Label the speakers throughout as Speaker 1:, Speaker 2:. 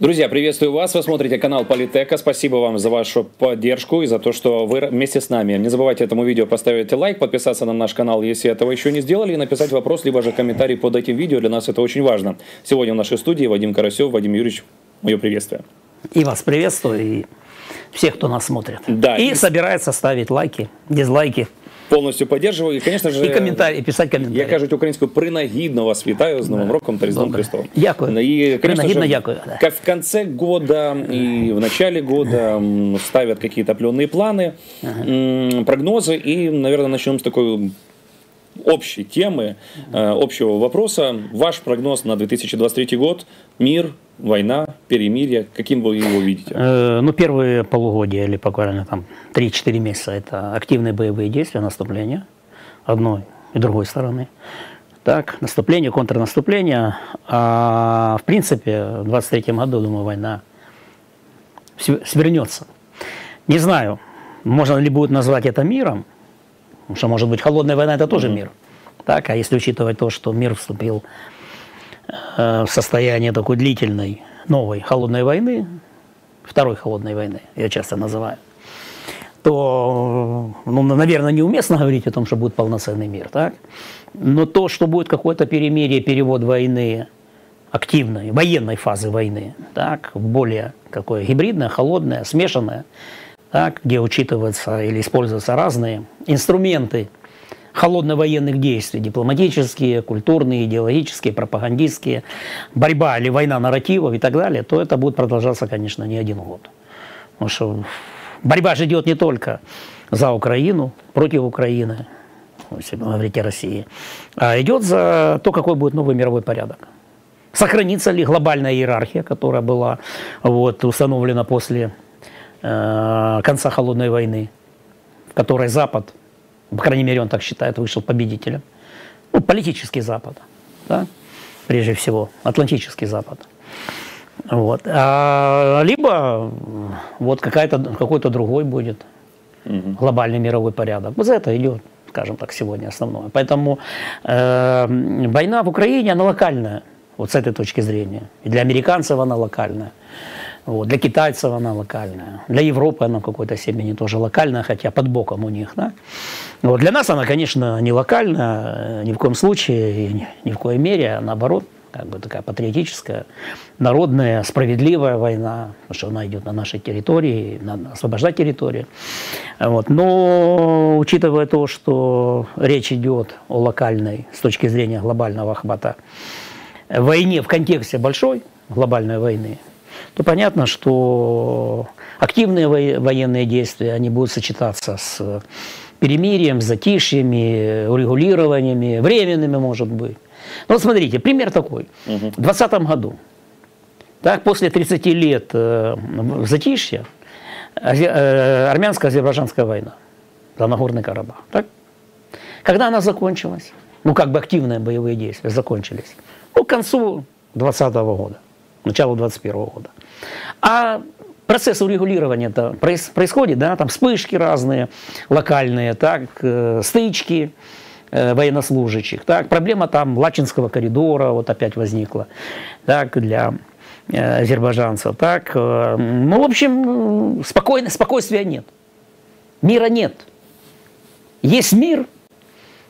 Speaker 1: Друзья, приветствую вас. Вы смотрите канал Политека. Спасибо вам за вашу поддержку и за то, что вы вместе с нами. Не забывайте этому видео поставить лайк, подписаться на наш канал, если этого еще не сделали, и написать вопрос, либо же комментарий под этим видео. Для нас это очень важно. Сегодня в нашей студии Вадим Карасев. Вадим Юрьевич, мое приветствие.
Speaker 2: И вас приветствую, и всех, кто нас смотрит.
Speaker 1: Да,
Speaker 2: и,
Speaker 1: и-
Speaker 2: собирается ставить лайки, дизлайки
Speaker 1: Повністю підтримую. І, звісно ж,
Speaker 2: і коментарі, писати коментарі.
Speaker 1: Як кажуть українською, принагідно вас вітаю з Новим роком та Різдвом
Speaker 2: Добре.
Speaker 1: Христовим.
Speaker 2: Дякую.
Speaker 1: Ну, И, конечно
Speaker 2: Принагидно
Speaker 1: же,
Speaker 2: дякую, да.
Speaker 1: Как в конце года и в начале года м, ставят какие-то определенные планы, м, прогнозы. И, наверное, начнем с такой общей темы, э, общего вопроса. Ваш прогноз на 2023 год. Мир, война, перемирие. Каким вы его видите?
Speaker 2: Э, ну, первые полугодия или буквально там 3-4 месяца это активные боевые действия, наступление одной и другой стороны. Так, наступление, контрнаступление. А в принципе, в 23 году, думаю, война све- свернется. Не знаю, можно ли будет назвать это миром, потому что, может быть, холодная война – это тоже мир. Так, а если учитывать то, что мир вступил э, в состояние такой длительной новой холодной войны, второй холодной войны, я часто называю, то, ну, наверное, неуместно говорить о том, что будет полноценный мир, так? Но то, что будет какое-то перемирие, перевод войны, активной, военной фазы войны, так, более какое гибридное, холодное, смешанное, так, где учитываются или используются разные инструменты холодно-военных действий, дипломатические, культурные, идеологические, пропагандистские, борьба или война нарративов и так далее, то это будет продолжаться, конечно, не один год. Потому что борьба же идет не только за Украину, против Украины, если говорить о России, а идет за то, какой будет новый мировой порядок. Сохранится ли глобальная иерархия, которая была вот, установлена после конца холодной войны, в которой Запад, по крайней мере, он так считает, вышел победителем. Ну, политический Запад, да, прежде всего, Атлантический Запад. Вот. А, либо вот какой-то другой будет глобальный мировой порядок. Вот за это идет, скажем так, сегодня основное. Поэтому э, война в Украине, она локальная, вот с этой точки зрения. И для американцев она локальная. Вот. Для китайцев она локальная. Для Европы она в какой-то степени тоже локальная, хотя под боком у них. Да? Вот. Для нас она, конечно, не локальная, э, ни в коем случае, ни в коей мере, а наоборот, как бы такая патриотическая, народная, справедливая война, потому что она идет на нашей территории, надо освобождать территорию. Вот. Но учитывая то, что речь идет о локальной, с точки зрения глобального охвата, войне в контексте большой глобальной войны, то понятно, что активные во- военные действия, они будут сочетаться с перемирием, с затишьями, урегулированиями, временными, может быть. Ну вот смотрите, пример такой. В 2020 году, так, после 30 лет э, затишья, э, армянско-азербайджанская война за Нагорный Карабах. Так? Когда она закончилась? Ну, как бы активные боевые действия закончились. Ну, к концу 2020 года, началу 2021 года. А процесс урегулирования это происходит, да, там вспышки разные, локальные, так, э, стычки э, военнослужащих, так, проблема там Лачинского коридора вот опять возникла, так, для э, азербайджанцев, так, э, ну, в общем, спокойно, спокойствия нет, мира нет. Есть мир,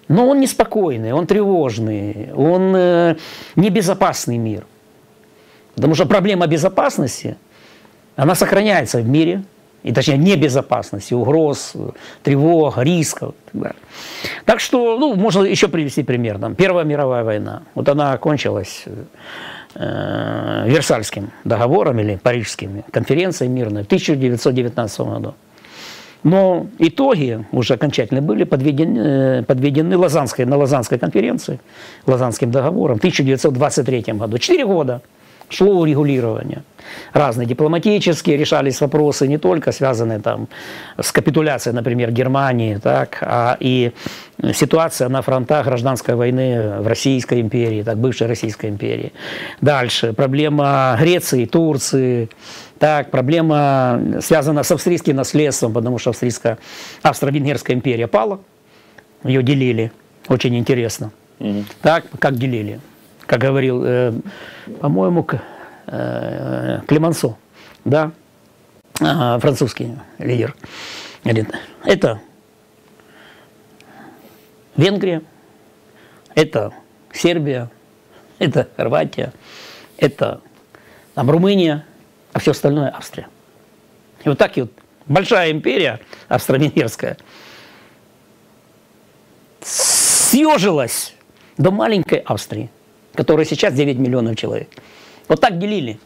Speaker 2: но он неспокойный, он тревожный, он э, небезопасный мир. Потому что проблема безопасности, она сохраняется в мире, и точнее небезопасности, угроз, тревог, рисков. и так далее. Так что, ну, можно еще привести пример. Там, Первая мировая война, вот она окончилась э, Версальским договором или Парижским конференцией мирной в 1919 году. Но итоги уже окончательно были подведены, э, подведены Лозаннской, на Лозаннской конференции, Лозаннским договором в 1923 году. Четыре года шло урегулирование. Разные дипломатические решались вопросы, не только связанные там, с капитуляцией, например, Германии, так, а и ситуация на фронтах гражданской войны в Российской империи, так, бывшей Российской империи. Дальше проблема Греции, Турции, так, проблема связана с австрийским наследством, потому что австрийская, австро-венгерская империя пала, ее делили, очень интересно. Так, как делили? Как говорил, э, по-моему, э, Клемансо, да, а, французский лидер. Говорит, это Венгрия, это Сербия, это Хорватия, это там, Румыния, а все остальное Австрия. И вот так и вот большая империя австро-венгерская съежилась до маленькой Австрии, которая сейчас 9 миллионов человек. Вот так делили.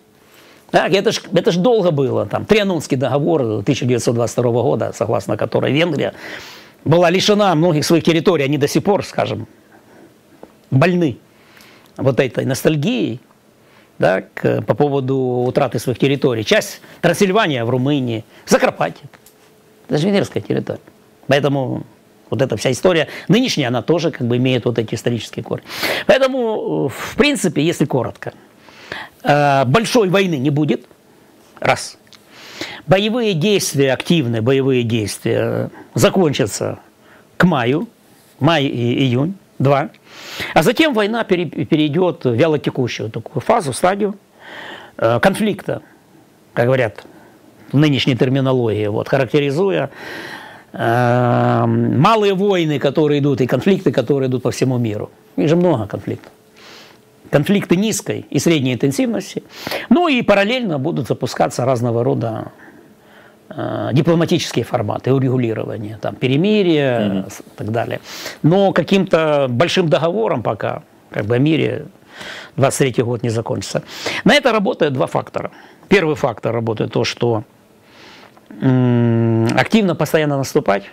Speaker 2: Так, это ж, это ж долго было. Там, Трианонский договор 1922 года, согласно которой Венгрия была лишена многих своих территорий. Они до сих пор, скажем, больны вот этой ностальгией да, к, по поводу утраты своих территорий. Часть Трансильвания в Румынии, Закарпатье. Это же венгерская территория. Поэтому вот эта вся история нынешняя, она тоже как бы имеет вот эти исторические корни. Поэтому, в принципе, если коротко, э, большой войны не будет, раз. Боевые действия, активные боевые действия закончатся к маю, май и июнь, два. А затем война перейдет в вялотекущую такую фазу, стадию э, конфликта, как говорят в нынешней терминологии, вот, характеризуя э, малые войны, которые идут, и конфликты, которые идут по всему миру. Их же много конфликтов. Конфликты низкой и средней интенсивности. Ну и параллельно будут запускаться разного рода Э, дипломатические форматы урегулирования, там, перемирия mm-hmm. и так далее. Но каким-то большим договором пока как бы о мире 23 год не закончится. На это работают два фактора. Первый фактор работает то, что активно, постоянно наступать,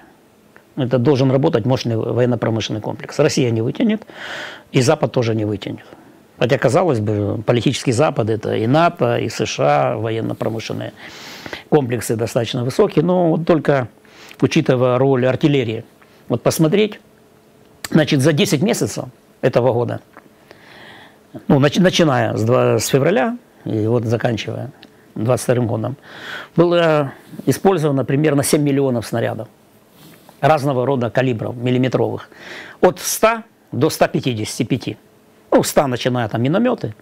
Speaker 2: это должен работать мощный военно-промышленный комплекс. Россия не вытянет, и Запад тоже не вытянет. Хотя, казалось бы, политический Запад – это и НАТО, и США, военно-промышленные комплексы достаточно высокие, но вот только учитывая роль артиллерии. Вот посмотреть, значит, за 10 месяцев этого года, ну, начиная с, 2, с февраля и вот заканчивая 22 годом, было использовано примерно 7 миллионов снарядов разного рода калибров, миллиметровых, от 100 до 155. Ну, 100 начиная там минометы,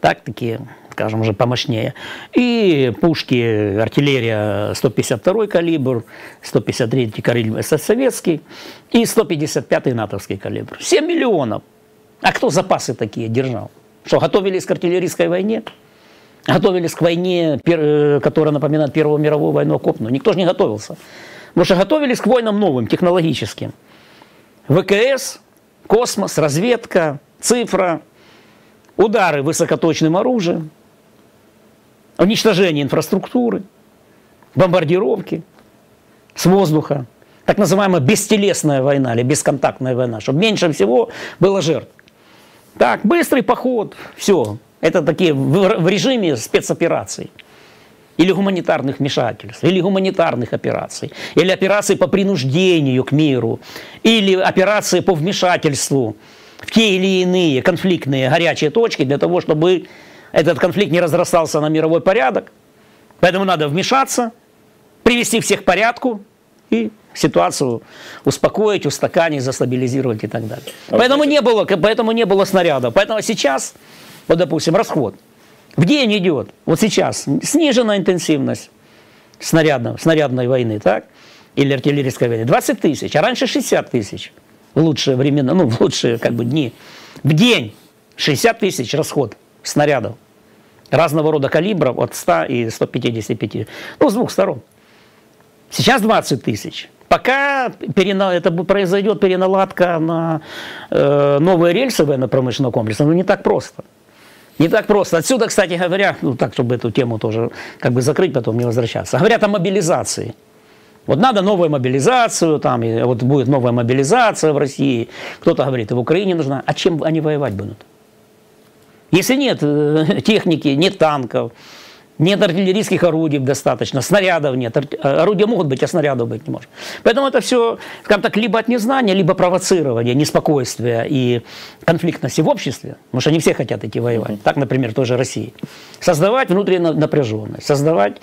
Speaker 2: так, такие, скажем уже, помощнее. И пушки, артиллерия 152 калибр, 153 калибр советский и 155 натовский калибр. 7 миллионов. А кто запасы такие держал? Что, готовились к артиллерийской войне? Готовились к войне, э, которая напоминает Первую мировую войну окопную? Никто же не готовился. Потому что готовились к войнам новым, технологическим. ВКС, космос, разведка, цифра – удары высокоточным оружием, уничтожение инфраструктуры, бомбардировки с воздуха, так называемая бестелесная война или бесконтактная война, чтобы меньше всего было жертв. Так, быстрый поход, все. Это такие в режиме спецопераций или гуманитарных вмешательств, или гуманитарных операций, или операций по принуждению к миру, или операции по вмешательству в те или иные конфликтные горячие точки для того, чтобы этот конфликт не разрастался на мировой порядок. Поэтому надо вмешаться, привести всех к порядку и ситуацию успокоить, устаканить, застабилизировать и так далее. А поэтому, не было, поэтому не было снарядов. Поэтому сейчас, вот допустим, расход. В день идет, вот сейчас, снижена интенсивность снарядной, снарядной войны, так, или артиллерийской войны, 20 тысяч, а раньше 60 тысяч. В лучшие времена, ну, в лучшие как бы дни, в день 60 тысяч расход снарядов. Разного рода калибров от 100 и 155, ну, с двух сторон. Сейчас 20 тысяч. Пока перена, это произойдет переналадка на э, новые рельсы военно-промышленного комплекса, ну не так просто. Не так просто. Отсюда, кстати говоря, ну так, чтобы эту тему тоже как бы закрыть, потом не возвращаться. Говорят о мобилизации. Вот надо новую мобилизацию, там, и вот будет новая мобилизация в России. Кто-то говорит, и в Украине нужна. А чем они воевать будут? Если нет э, техники, нет танков, нет артиллерийских орудий достаточно, снарядов нет. Орудия могут быть, а снарядов быть не может. Поэтому это все, скажем так, либо от незнания, либо провоцирование, неспокойствия и конфликтности в обществе. Потому что не все хотят идти воевать. Так, например, тоже России. Создавать внутреннюю напряженность, создавать,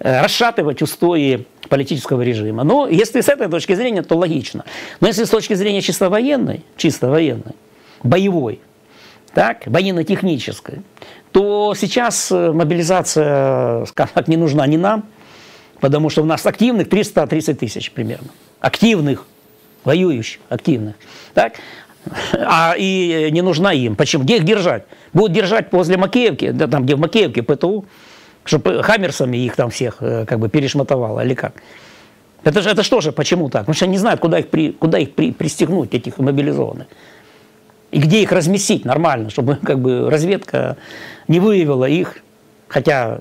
Speaker 2: э, расшатывать устои политического режима. Но если с этой точки зрения, то логично. Но если с точки зрения чисто военной, чисто военной, боевой, так, военно-технической, то сейчас э, мобилизация, скажем так, не нужна ни нам, потому что у нас активных 330 тысяч примерно. Активных, воюющих, активных. Так? А и не нужна им. Почему? Где их держать? Будут держать возле Макеевки, да, там, где в Макеевке ПТУ, чтобы хаммерсами их там всех э, как бы перешмотовало или как? Это же это что же, почему так? Потому что они не знают, куда их, при, куда их при, пристегнуть, этих мобилизованных. И где их разместить нормально, чтобы как бы разведка не выявила их, хотя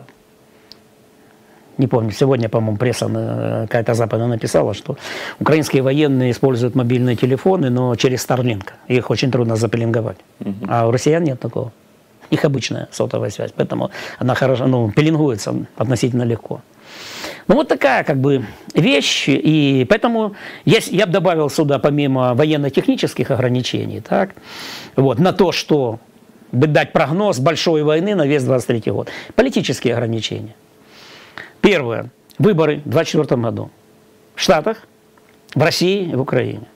Speaker 2: не помню, сегодня, по-моему, пресса э, какая-то западная написала, что украинские военные используют мобильные телефоны, но через Starlink. Их очень трудно запеленговать. Угу. А у россиян нет такого. Их обычная сотовая связь, поэтому она хорошо, ну, пеленгуется относительно легко. Ну, вот такая как бы вещь, и поэтому я, я бы добавил сюда, помимо военно-технических ограничений, так, вот, на то, что дать прогноз большой войны на весь 23 год. Политические ограничения. Первое. Выборы в 2024 году. В Штатах, в России и в Украине.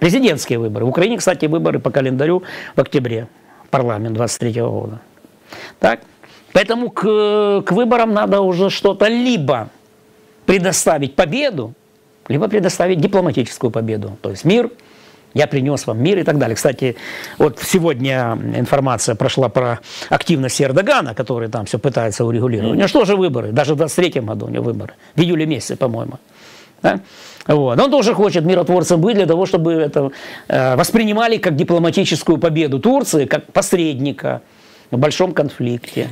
Speaker 2: Президентские выборы. В Украине, кстати, выборы по календарю в октябре. Парламент 23 года. Так? Поэтому к, к выборам надо уже что-то либо предоставить победу, либо предоставить дипломатическую победу. То есть мир, я принес вам мир и так далее. Кстати, вот сегодня информация прошла про активность Эрдогана, который там все пытается урегулировать. У него что же выборы? Даже в 23 году у него выборы. В июле месяце, по-моему. Да? Вот. Он тоже хочет миротворцем быть для того, чтобы это э, воспринимали как дипломатическую победу Турции, как посредника в большом конфликте.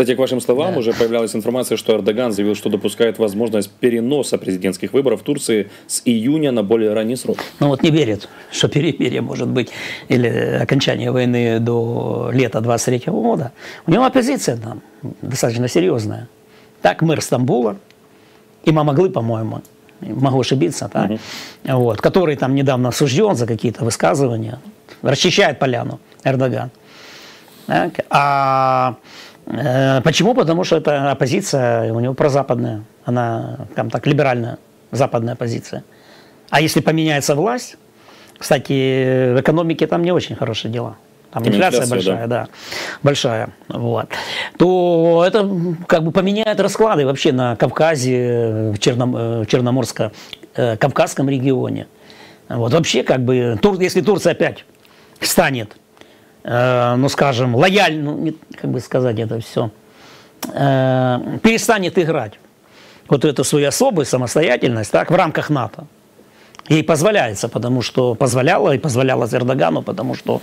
Speaker 1: Кстати, к вашим словам, да. уже появлялась информация, что Эрдоган заявил, что допускает возможность переноса президентских выборов в Турции с июня на более ранний срок.
Speaker 2: Ну вот не верит, что перемирие может быть или окончание войны до лета 23 года. У него оппозиция там достаточно серьезная. Так, мэр Стамбула, и Мамаглы, по-моему, могу ошибиться, так, угу. вот, который там недавно осужден за какие-то высказывания, расчищает поляну Эрдоган. Так, а Э, почему? Потому что это оппозиция у него прозападная, она там так либеральная, западная позиция. А если поменяется власть, кстати, в экономике там не очень хорошие дела. Там инфляция, инфляция большая, да. да, большая, вот. То это как бы поменяет расклады вообще на Кавказе, в, Черном, э, в Черноморско-Кавказском э, регионе. Вот вообще как бы, если Турция опять станет Э, ну скажем, лояльно, ну, как бы сказать это все, э, перестанет играть вот эту свою особую самостоятельность так, в рамках НАТО. Ей позволяется, потому что позволяла и позволяла Эрдогану, потому что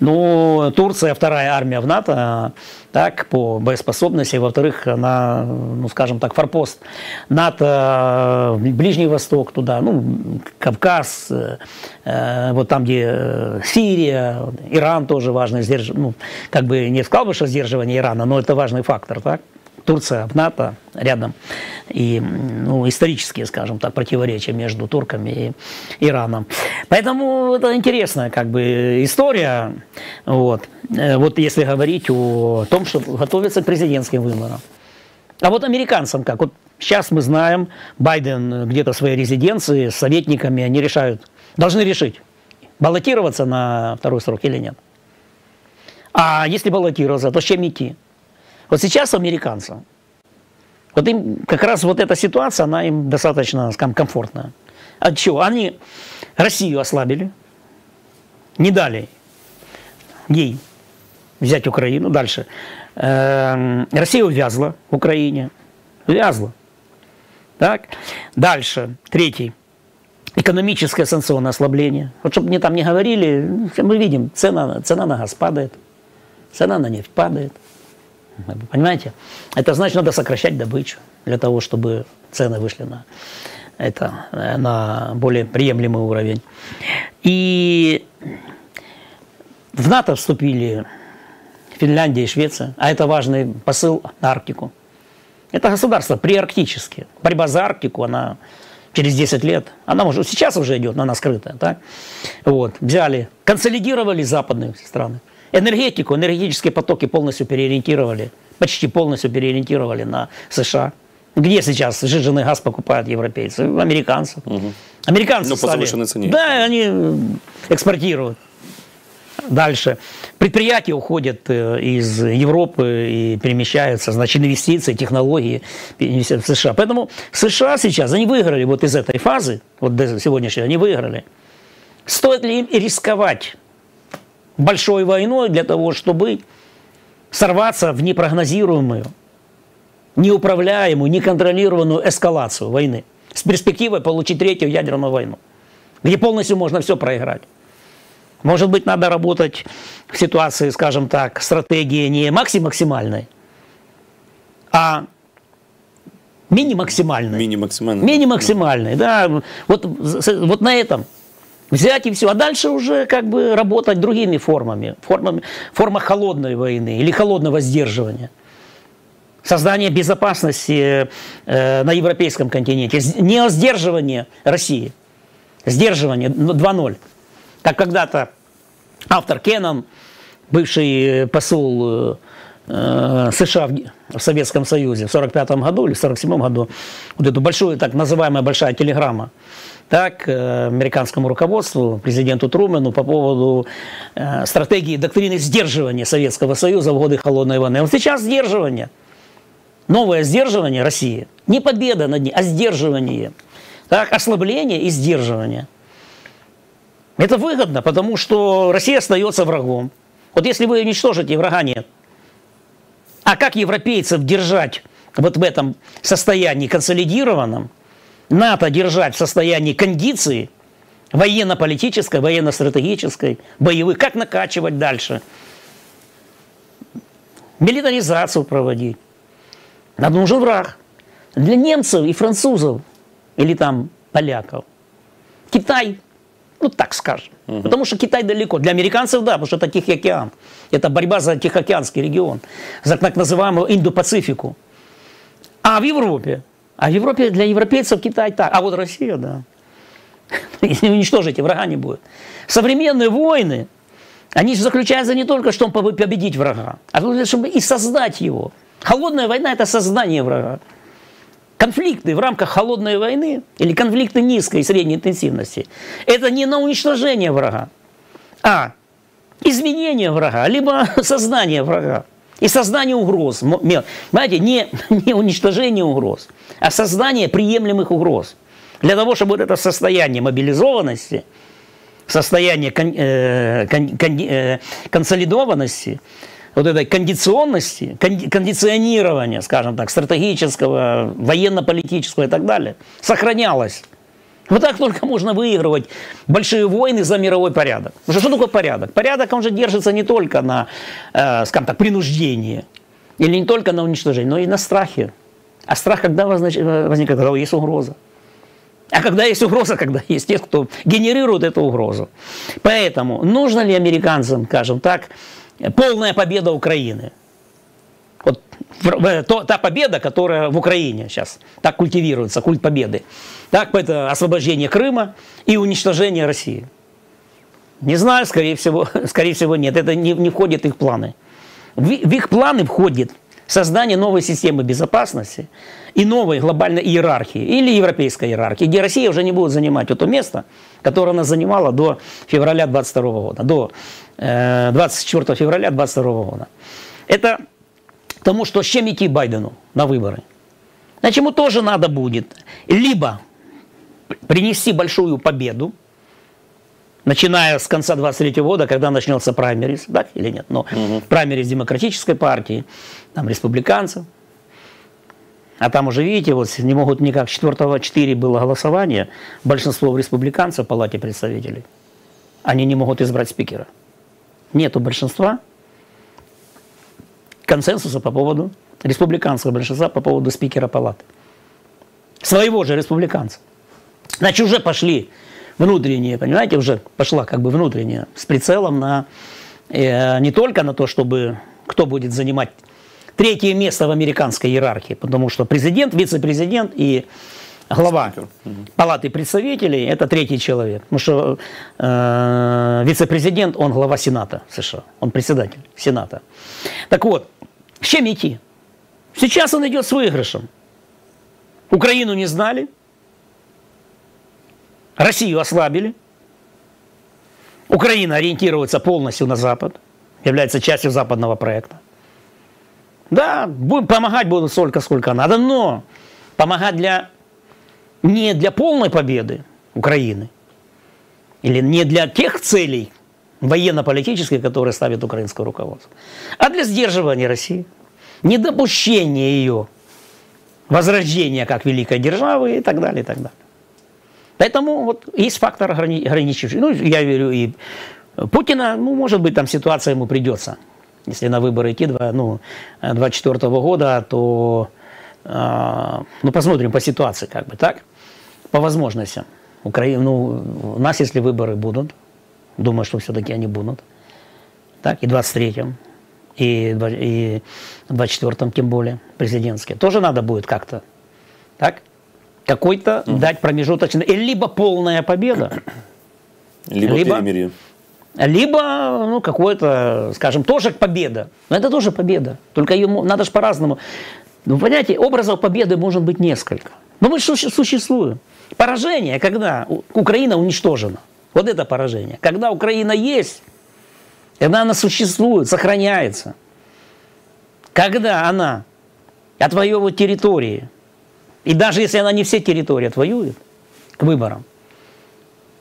Speaker 2: ну, Турция вторая армия в НАТО так, по боеспособности, во-вторых, она, ну, скажем так, форпост НАТО, Ближний Восток туда, ну, Кавказ, э, вот там, где э, Сирия, Иран тоже важный, ну, как бы не сказал бы, что сдерживание Ирана, но это важный фактор, так? Турция в НАТО рядом. И ну, исторические, скажем так, противоречия между турками и Ираном. Поэтому это интересная как бы история. Вот, э, вот если говорить о том, что готовится к президентским выборам. А вот американцам как? Вот сейчас мы знаем, Байден где-то в своей резиденции с советниками, они решают, должны решить, баллотироваться на второй срок или нет. А если баллотироваться, то с чем идти? Вот сейчас американцам, вот им как раз вот эта ситуация, она им достаточно скажем, комфортная. От чего? Они Россию ослабили, не дали ей взять Украину. Дальше. Эм, Россия увязла в Украине. Увязла. Так? Дальше. Третий. Экономическое санкционное ослабление. Вот чтобы мне там не говорили, мы видим, цена, цена на газ падает, цена на нефть падает. Понимаете? Это значит, надо сокращать добычу для того, чтобы цены вышли на, это, на более приемлемый уровень. И в НАТО вступили Финляндия и Швеция, а это важный посыл на Арктику. Это государства приарктические. Борьба за Арктику, она через 10 лет, она может, сейчас уже идет, но она скрытая. Так? Вот, взяли, консолидировали западные страны. Энергетику, энергетические потоки полностью переориентировали, почти полностью переориентировали на США. Где сейчас жиженый газ покупают европейцы? Американцы. Угу. Американцы
Speaker 1: Ну, по
Speaker 2: стали-
Speaker 1: завышенной цене.
Speaker 2: Да, они э, экспортируют. Дальше. Предприятия уходят э, из Европы и перемещаются, значит, инвестиции, технологии в США. Поэтому США сейчас, они выиграли вот из этой фазы, вот до сегодняшней, они выиграли. Стоит ли им рисковать большой войной для того, чтобы сорваться в непрогнозируемую, неуправляемую, неконтролированную эскалацию войны с перспективой получить третью ядерную войну, где полностью можно все проиграть. Может быть, надо работать в ситуации, скажем так, стратегии не макси-максимальной, а мини-максимальной.
Speaker 1: Мини-максимально.
Speaker 2: Мини-максимальной, да. Вот, вот на этом взять и все. А дальше уже как бы работать другими формами. формами форма холодной войны или холодного сдерживания. Создание безопасности э, на европейском континенте. Не сдерживание России. Сдерживание ну, 2.0. Как когда-то автор Кеннон, бывший э, посол э, э, США в, Советском Союзе в 1945 году или в 1947 году, вот эту большую, так называемая большая телеграмма, так, э, американскому руководству, президенту Трумэну по поводу э, стратегии доктрины сдерживания Советского Союза в годы Холодной войны. Вот сейчас сдерживание, новое сдерживание России, не победа над ней, а сдерживание, так, ослабление и сдерживание. Это выгодно, потому что Россия остается врагом. Вот если вы уничтожите, врага нет. А как европейцев держать вот в этом состоянии консолидированном, НАТО держать в состоянии кондиции военно-политической, военно-стратегической, боевых, как накачивать дальше? Милитаризацию проводить. Нам нужен враг. Для немцев и французов, или там поляков, Китай, ну так скажем. Потому что Китай далеко. Для американцев, да, потому что это Тихий океан. Это борьба за Тихоокеанский регион, за так называемую Индо-Пацифику. А в Европе? А Европе для европейцев Китай так. А вот Россия, да. Если уничтожите, врага не будет. Современные войны, они же заключаются не только, чтобы победить врага, а только, чтобы и создать его. Холодная война – это создание врага. Конфликты в рамках холодной войны или конфликты низкой и средней интенсивности – это не на уничтожение врага, а изменение врага, либо создание врага. И создание угроз. Понимаете, не, не уничтожение угроз, а создание приемлемых угроз. Для того, чтобы вот это состояние мобилизованности, состояние кон- э, кон- кон- э, консолидованности, вот этой кондиционности, кон- кондиционирования, скажем так, стратегического, военно-политического и так далее, сохранялось. Вот так только можно выигрывать большие войны за мировой порядок. Потому что, что такое порядок? Порядок, он же держится не только на, э, скажем так, принуждении, или не только на уничтожении, но и на страхе. А страх когда э, возникает? Когда есть угроза. А когда есть угроза, когда есть те, кто генерирует эту угрозу. Поэтому нужно ли американцам, скажем так, полная победа Украины? Вот та победа, которая в Украине сейчас так культивируется, культ победы. Так, это освобождение Крыма и уничтожение России. Не знаю, скорее всего, скорее всего нет. Это не, не входит в их планы. В, в их планы входит создание новой системы безопасности и новой глобальной иерархии или европейской иерархии, где Россия уже не будет занимать это место, которое она занимала до февраля 22 года, до э, 24 февраля 22 года. Это тому, что с чем идти Байдену на выборы. Значит, ему тоже надо будет либо принести большую победу, начиная с конца 23 года, когда начнется праймерис, так или нет? Но праймерис демократической партии, там республиканцев. А там уже, видите, вот не могут никак, 4 4 было голосование, большинство республиканцев в Палате представителей, они не могут избрать спикера. Нету большинства, консенсуса по поводу республиканского большинства по поводу спикера палаты. Своего же республиканца. Значит, уже пошли внутренние, понимаете, уже пошла как бы внутренняя с прицелом на э, не только на то, чтобы кто будет занимать третье место в американской иерархии, потому что президент, вице-президент и глава
Speaker 1: Спикер.
Speaker 2: палаты представителей это третий человек. Потому что э, вице-президент, он глава Сената США, он председатель Сената. Так вот, с чем идти? Сейчас он идет с выигрышем. Украину не знали, Россию ослабили, Украина ориентируется полностью на Запад, является частью западного проекта. Да, будем помогать будут столько, сколько надо, но помогать для, не для полной победы Украины, или не для тех целей военно-политических, которые ставит украинское руководство, а для сдерживания России, недопущения ее возрождения как великой державы и так далее, и так далее. Поэтому вот есть фактор ограничивающий. Ну, я верю, и Путина, ну, может быть, там ситуация ему придется. Если на выборы идти, ну, 24 года, то, э, ну, посмотрим по ситуации, как бы, так, по возможностям. Украина, ну, у нас, если выборы будут, думаю, что все-таки они будут, так, и 23-м, и, и 24-м тем более, президентские, тоже надо будет как-то, так, какой-то mm. дать промежуточный, либо полная победа,
Speaker 1: либо, либо перемирие.
Speaker 2: Либо, ну, какой-то, скажем, тоже победа. Но это тоже победа. Только ее надо же по-разному. Ну, понимаете, образов победы может быть несколько. Но мы существуем. Поражение, когда Украина уничтожена. Вот это поражение. Когда Украина есть, когда она существует, сохраняется. Когда она отвоевывает территории, и даже если она не все территории отвоюет, к выборам,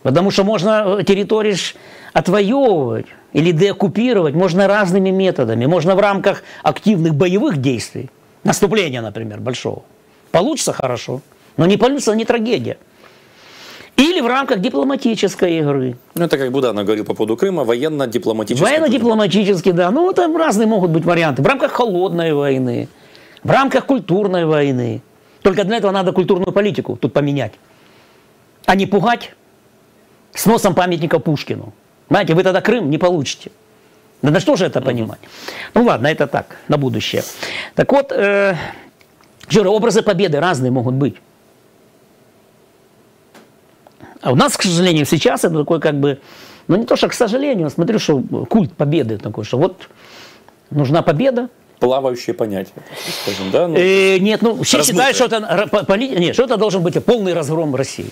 Speaker 2: потому что можно территории отвоевывать или деоккупировать можно разными методами. Можно в рамках активных боевых действий, наступления, например, большого. Получится хорошо, но не получится не трагедия. Или в рамках дипломатической игры.
Speaker 1: Ну, это как Буданов говорил по поводу Крыма, военно-дипломатический.
Speaker 2: Военно-дипломатический, да. Ну, там разные могут быть варианты. В рамках холодной войны, в рамках культурной войны. Только для этого надо культурную политику тут поменять. А не пугать сносом памятника Пушкину. Знаете, вы тогда Крым не получите. Надо что же это понимать? Ну ладно, это так, на будущее. Так вот, э, образы победы разные могут быть. А у нас, к сожалению, сейчас это такой как бы, ну не то, что к сожалению, смотрю, что культ победы такой, что вот нужна победа,
Speaker 1: плавающее понятие, скажем, да?
Speaker 2: Ну, э, нет, ну все считают, что это, нет, что это должен быть полный разгром России.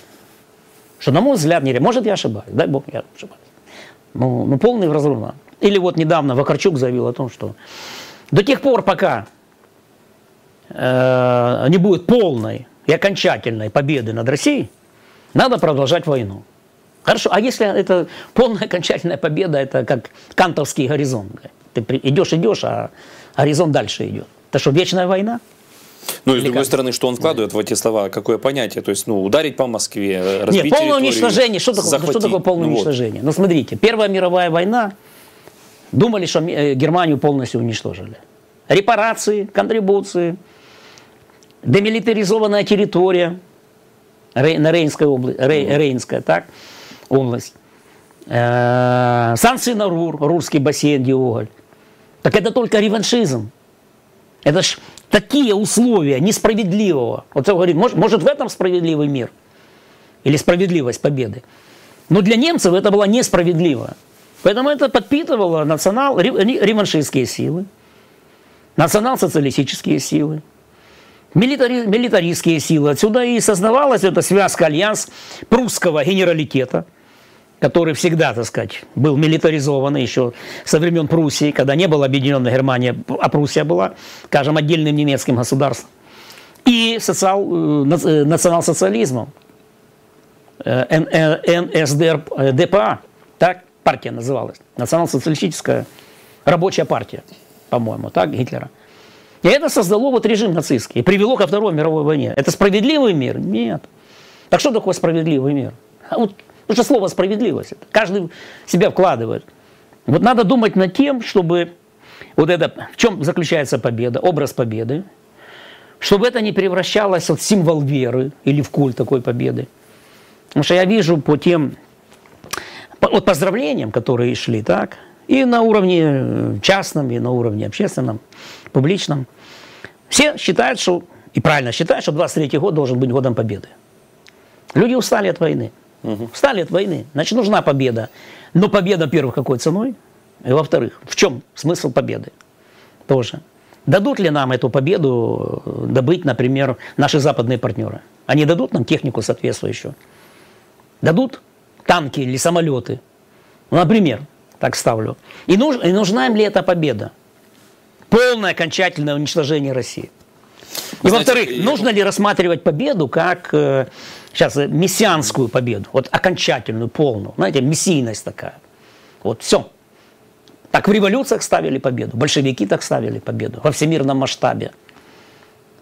Speaker 2: Что, на мой взгляд, не Может, я ошибаюсь, дай бог, я ошибаюсь. Ну, ну полный разрыв. Или вот недавно Вакарчук заявил о том, что до тех пор, пока э, не будет полной и окончательной победы над Россией, надо продолжать войну. Хорошо, а если это полная окончательная победа, это как кантовский горизонт. Ты идешь, идешь, а горизонт дальше идет. Это что, вечная война?
Speaker 1: Ну и с другой как? стороны, что он вкладывает в эти слова, какое понятие? То есть, ну, ударить по Москве, разбить
Speaker 2: Нет, полное уничтожение. Что такое, что такое полное ну, уничтожение? Вот. Ну, смотрите, Первая мировая война, думали, что э, Германию полностью уничтожили. Репарации, контрибуции, демилитаризованная территория, на Рейнской области, Рей, Рейнская, так, область. Э, санкции на Рур, Рурский бассейн, Диоголь. Так это только реваншизм. Это ж такие условия несправедливого. Вот он говорит, может, может в этом справедливый мир? Или справедливость победы? Но для немцев это было несправедливо. Поэтому это подпитывало национал, реваншистские силы, национал-социалистические силы, милитари, милитаристские силы. Отсюда и создавалась эта связка, альянс прусского генералитета – который всегда, так сказать, был милитаризован еще со времен Пруссии, когда не была объединенная Германия, а Пруссия была, скажем, отдельным немецким государством, и социал, э, э, национал-социализмом, э, НСДПА, так партия называлась, национал-социалистическая рабочая партия, по-моему, так, Гитлера. И это создало вот режим нацистский и привело ко Второй мировой войне. Это справедливый мир? Нет. Так что такое справедливый мир? А вот Потому что слово справедливость. Это. Каждый себя вкладывает. Вот надо думать над тем, чтобы вот это, в чем заключается победа, образ победы, чтобы это не превращалось в символ веры или в культ такой победы. Потому что я вижу по тем по, вот поздравлениям, которые шли, так, и на уровне частном, и на уровне общественном, публичном, все считают, что, и правильно считают, что 23 год должен быть годом победы. Люди устали от войны. Угу. Встали от войны. Значит, нужна победа. Но победа, во-первых, какой ценой? И во-вторых, в чем смысл победы? Тоже. Дадут ли нам эту победу э, добыть, например, наши западные партнеры? Они дадут нам технику соответствующую? Дадут танки или самолеты? Ну, например, так ставлю. И, нуж, и нужна им ли эта победа? Полное окончательное уничтожение России. И во-вторых, нужно ли рассматривать победу как э, сейчас э, мессианскую победу, вот окончательную, полную, знаете, мессийность такая. Вот все. Так в революциях ставили победу, большевики так ставили победу во всемирном масштабе.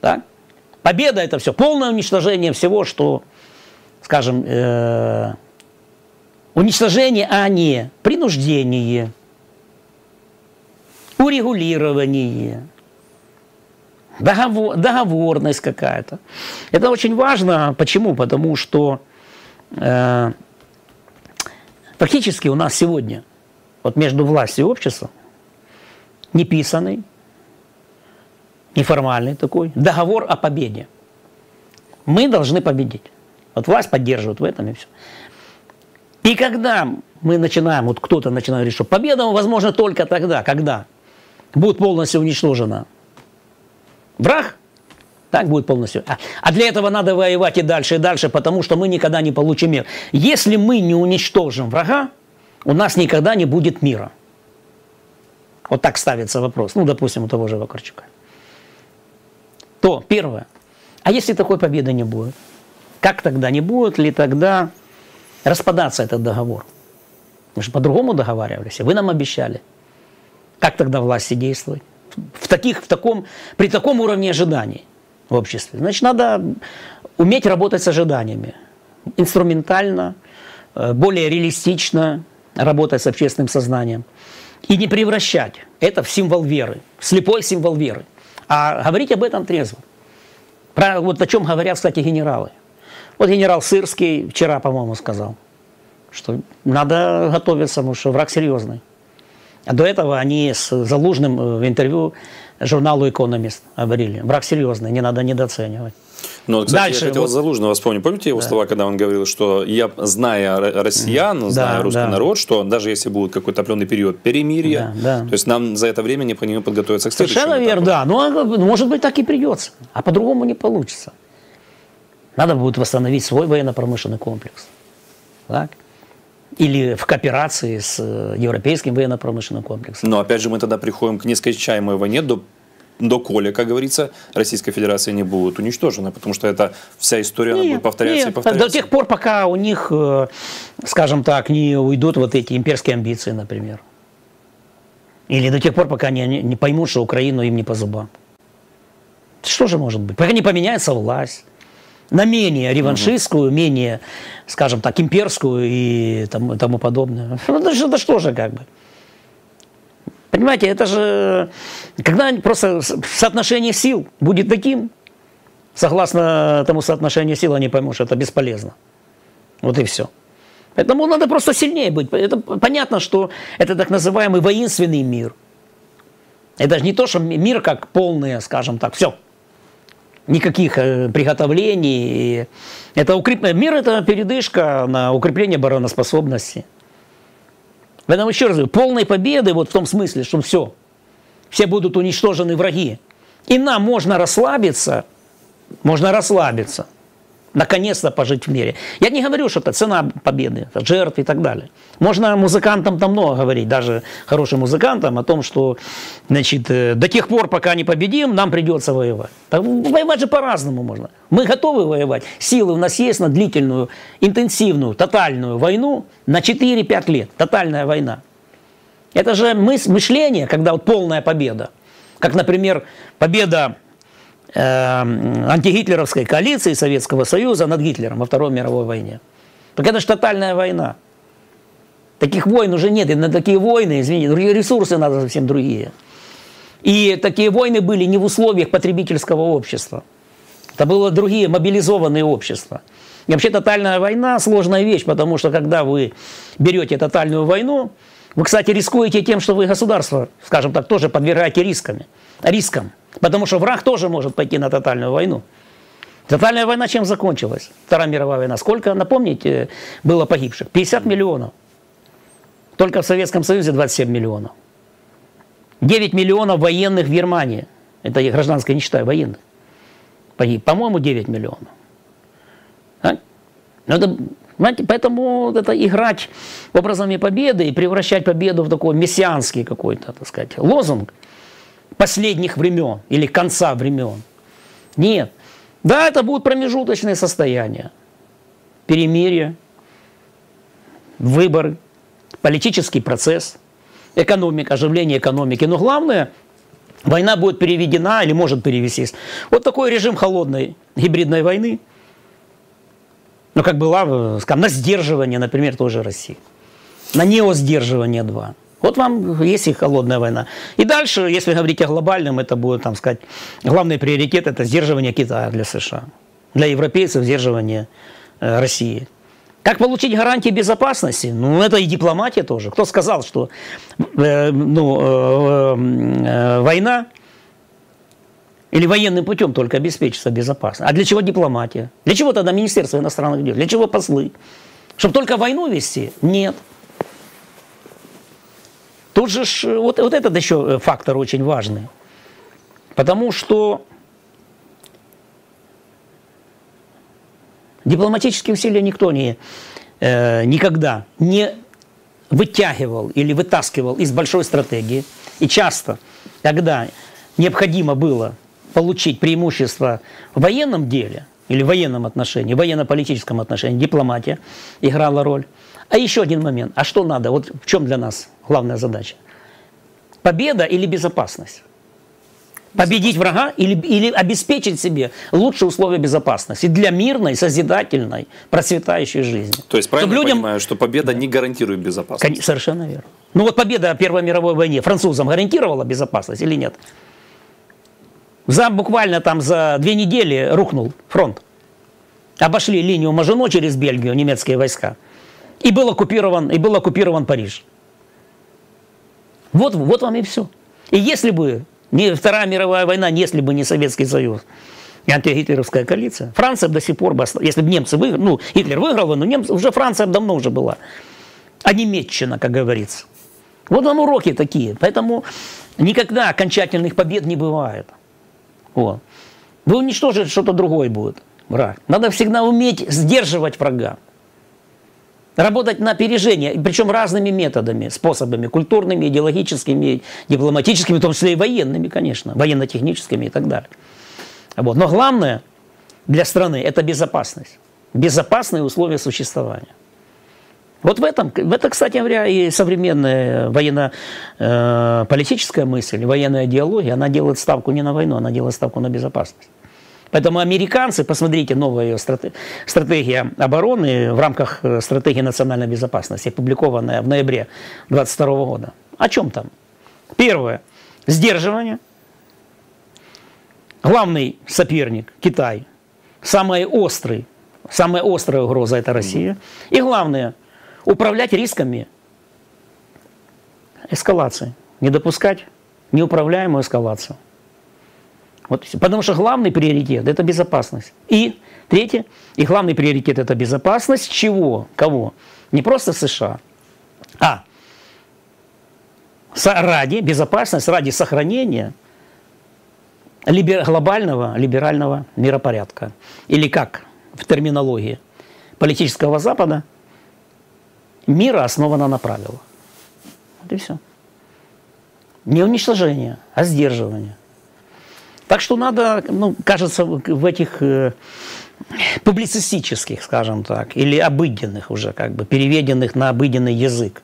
Speaker 2: Так? Победа это все, полное уничтожение всего, что, скажем, э, уничтожение, а не принуждение, урегулирование, договор, договорность какая-то. Это очень важно. Почему? Потому что э, фактически у нас сегодня вот между властью и обществом неписанный, неформальный такой договор о победе. Мы должны победить. Вот власть поддерживает в этом и все. И когда мы начинаем, вот кто-то начинает говорить, что победа возможна только тогда, когда будет полностью уничтожена враг, так будет полностью. А, а для этого надо воевать и дальше, и дальше, потому что мы никогда не получим мир. Если мы не уничтожим врага, у нас никогда не будет мира. Вот так ставится вопрос. Ну, допустим, у того же Вакарчука. То, первое. А если такой победы не будет? Как тогда? Не будет ли тогда распадаться этот договор? Мы же по-другому договаривались. Вы нам обещали. Как тогда власти действовать? В, таких, в таком, при таком уровне ожиданий в обществе. Значит, надо уметь работать с ожиданиями. Инструментально, э, более реалистично работать с общественным сознанием. И не превращать это в символ веры, слепой символ веры. А говорить об этом трезво. Про, вот о чем говорят, кстати, генералы. Вот генерал Сырский вчера, по-моему, сказал, что надо готовиться, потому что враг серьезный. А до этого они с Залужным э, в интервью журналу «Экономист» говорили. Враг серьезный, не надо недооценивать.
Speaker 1: Ну, кстати, Дальше, я хотел вот... Залужного вспомнить. Помните его да. слова, когда он говорил, что я, зная россиян, да, зная русский да. народ, что даже если будет какой-то определенный период перемирия, да, да. то есть нам за это время необходимо подготовиться к
Speaker 2: следующему Совершенно верно, да. Ну, а, может быть, так и придется. А по-другому не получится. Надо будет восстановить свой военно-промышленный комплекс. Так? Или в кооперации с э, европейским военно-промышленным комплексом.
Speaker 1: Но опять же мы тогда приходим к нескончаемой войне до коли, как говорится, Российская Федерация не будет уничтожена, потому что это вся история нет, будет повторяться нет, и повторяться.
Speaker 2: До тех пор, пока у них, э, скажем так, не уйдут вот эти имперские амбиции, например. Или до тех пор, пока они не поймут, что Украину им не по зубам. Что же может быть? Пока не поменяется власть на менее реваншистскую, угу. менее, скажем так, имперскую и тому, тому подобное. Это, это что же как бы? Понимаете, это же, когда просто соотношение сил будет таким, согласно тому соотношению сил, они поймут, что это бесполезно. Вот и все. Поэтому надо просто сильнее быть. Это понятно, что это так называемый воинственный мир. Это же не то, что мир как полный, скажем так, все, никаких э, приготовлений. Это укреп... Мир – это передышка на укрепление обороноспособности. Поэтому еще раз говорю, полной победы вот в том смысле, что все, все будут уничтожены враги. И нам можно расслабиться, можно расслабиться – наконец-то пожить в мире. Я не говорю, что это цена победы, это жертв и так далее. Можно музыкантам там много говорить, даже хорошим музыкантам, о том, что значит, э, до тех пор, пока не победим, нам придется воевать. Так, воевать же по-разному можно. Мы готовы воевать. Силы у нас есть на длительную, интенсивную, тотальную войну на 4-5 лет. Тотальная война. Это же мыс- мышление, когда вот полная победа. Как, например, победа э, антигитлеровской коалиции Советского Союза над Гитлером во Второй мировой войне. Так это же тотальная война. Таких войн уже нет. И на такие войны, извините, ресурсы надо совсем другие. И такие войны были не в условиях потребительского общества. Это было другие мобилизованные общества. И вообще тотальная война сложная вещь, потому что когда вы берете тотальную войну, вы, кстати, рискуете тем, что вы государство, скажем так, тоже подвергаете рисками, рискам. Потому что враг тоже может пойти на тотальную войну. Тотальная война чем закончилась? Вторая мировая война. Сколько, напомните, было погибших? 50 миллионов. Только в Советском Союзе 27 миллионов. 9 миллионов военных в Германии. Это гражданская не считаю военных. Погиб, по-моему, 9 миллионов. А? Ну, это, понимаете, поэтому это играть образами победы и превращать победу в такой мессианский какой-то, так сказать, лозунг последних времен или конца времен. Нет. Да, это будут промежуточные состояния. Перемирие, выборы, политический процесс, экономика, оживление экономики. Но главное, война будет переведена или может перевестись. Вот такой режим холодной гибридной войны, ну, как была, скажем, на сдерживание, например, тоже России. На неосдерживание 2. Вот вам есть и холодная война. И дальше, если говорить о глобальном, это будет, там сказать, главный приоритет – это сдерживание Китая для США. Для европейцев – сдерживание э, России. Как получить гарантии безопасности? Ну, это и дипломатия тоже. Кто сказал, что э, ну, э, э, война или военным путем только обеспечится безопасность? А для чего дипломатия? Для чего тогда Министерство иностранных дел? Для чего послы? Чтобы только войну вести? Нет. Тут же ж, вот, вот этот еще э, фактор очень важный. Потому что дипломатические усилия никто не, э, никогда не вытягивал или вытаскивал из большой стратегии. И часто, когда необходимо было получить преимущество в военном деле или в военном отношении, в военно-политическом отношении, дипломатия играла роль. А еще один момент. А что надо? Вот в чем для нас главная задача? Победа или безопасность? Победить врага или, или обеспечить себе лучшие условия безопасности для мирной, созидательной, процветающей жизни.
Speaker 1: То есть правильно людям... понимаю, что победа не гарантирует безопасность?
Speaker 2: Совершенно верно. Ну вот победа в Первой мировой войне французам гарантировала безопасность или нет? За буквально там за две недели рухнул фронт. Обошли линию Мажино через Бельгию немецкие войска. И был оккупирован, и был оккупирован Париж. Вот, вот вам и все. И если бы не Вторая мировая война, если бы не Советский Союз и антигитлеровская коалиция, Франция до сих пор бы, если бы немцы выиграли, ну, Гитлер выиграл, но немцы, уже Франция давно уже была. А немецчина, как говорится. Вот вам уроки такие. Поэтому никогда окончательных побед не бывает. Вот. Вы уничтожите, что-то другое будет, враг. Надо всегда уметь сдерживать врага. Работать на опережение, причем разными методами, способами, культурными, идеологическими, дипломатическими, в том числе и военными, конечно, военно-техническими и так далее. Вот. Но главное для страны – это безопасность. Безопасные условия существования. Вот в этом, в этом, кстати говоря, и современная военно-политическая мысль, военная идеология, она делает ставку не на войну, она делает ставку на безопасность. Поэтому американцы, посмотрите, новая стратегия обороны в рамках э, стратегии национальной безопасности, опубликованная в ноябре 2022 года. О чем там? Первое. Сдерживание. Главный соперник – Китай. Самый острый, самая острая угроза – это Россия. И главное – управлять рисками эскалации. Не допускать неуправляемую эскалацию. Вот, потому что главный приоритет – это безопасность. И третье, и главный приоритет – это безопасность чего? Кого? Не просто США, а ради безопасности, ради сохранения либер, глобального либерального миропорядка. Или как в терминологии политического Запада, мира основана на правилах. Вот и все. Не уничтожение, а сдерживание. Так что надо, ну, кажется, в этих э, публицистических, скажем так, или обыденных уже, как бы, переведенных на обыденный язык,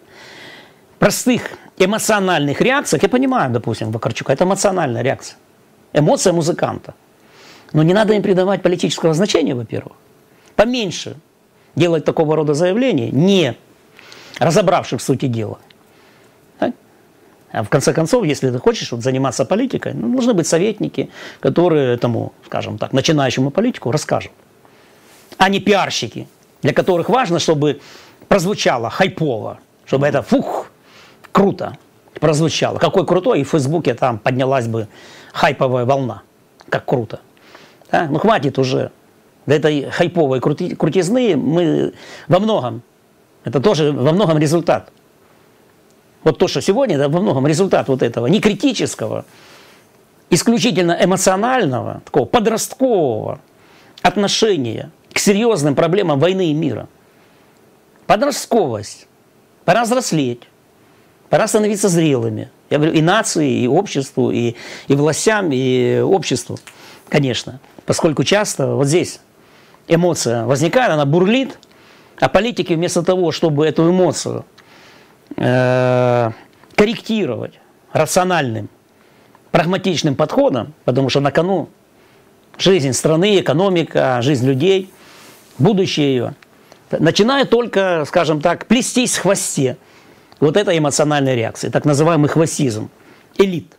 Speaker 2: простых эмоциональных реакциях, я понимаю, допустим, Вакарчука, это эмоциональная реакция, эмоция музыканта. Но не надо им придавать политического значения, во-первых. Поменьше делать такого рода заявления, не разобравших в сути дела. А в конце концов, если ты хочешь вот, заниматься политикой, ну, должны быть советники, которые этому, скажем так, начинающему политику расскажут. А не пиарщики, для которых важно, чтобы прозвучало хайпово, чтобы это фух, круто прозвучало. Какой крутой, и в Фейсбуке там поднялась бы хайповая волна. Как круто. Да? Ну хватит уже. До этой хайповой крути, крутизны мы во многом, это тоже во многом результат вот то, что сегодня, это во многом результат вот этого не критического, исключительно эмоционального, такого подросткового отношения к серьезным проблемам войны и мира. Подростковость. Пора взрослеть. Пора становиться зрелыми. Я говорю и нации, и обществу, и, и властям, и обществу, конечно. Поскольку часто вот здесь эмоция возникает, она бурлит, а политики вместо того, чтобы эту эмоцию э, корректировать рациональным, прагматичным подходом, потому что на кону жизнь страны, экономика, жизнь людей, будущее ее, начинают только, скажем так, плестись в хвосте вот этой эмоциональной реакции, так называемый хвостизм, элит.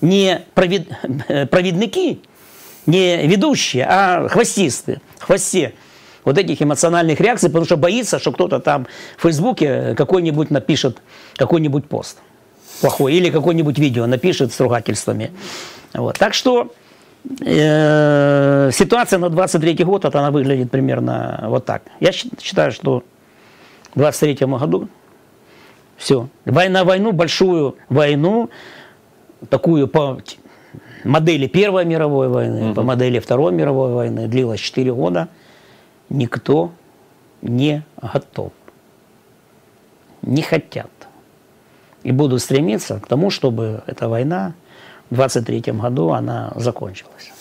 Speaker 2: Не провид, провидники, не ведущие, а хвостисты, хвосте вот этих эмоциональных реакций, потому что боится, что кто-то там в Фейсбуке какой-нибудь напишет какой-нибудь пост плохой или какое-нибудь видео напишет с ругательствами. Вот. Так что э, ситуация на 23 год, вот она выглядит примерно вот так. Я считаю, что в 23 году все. Война, войну, большую войну, такую по модели Первой мировой войны, угу. по модели Второй мировой войны, длилась 4 года, никто не готов. Не хотят. И будут стремиться к тому, чтобы эта война в 23 году она закончилась.